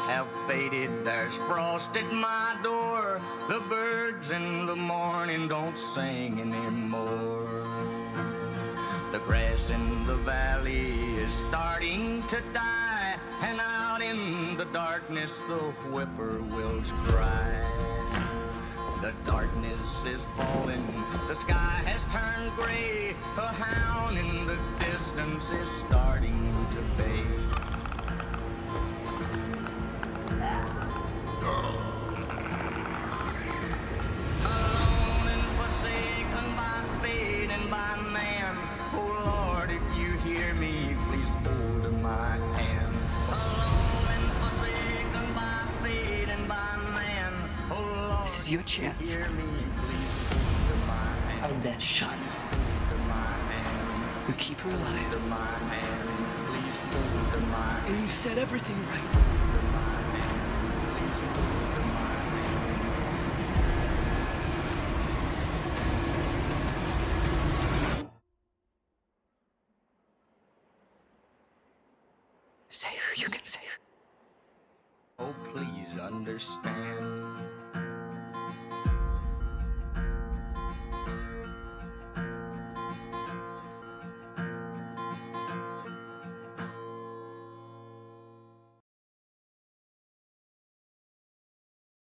have faded, there's frost at my door. The birds in the morning don't sing anymore. The grass in the valley is starting to die, and out in the darkness the whippoorwills cry. The darkness is falling, the sky has turned gray. A hound in the distance is starting to bay. Your chance. hand. That shot. You keep her alive. And you set everything right. Save who you can save. Oh, please understand.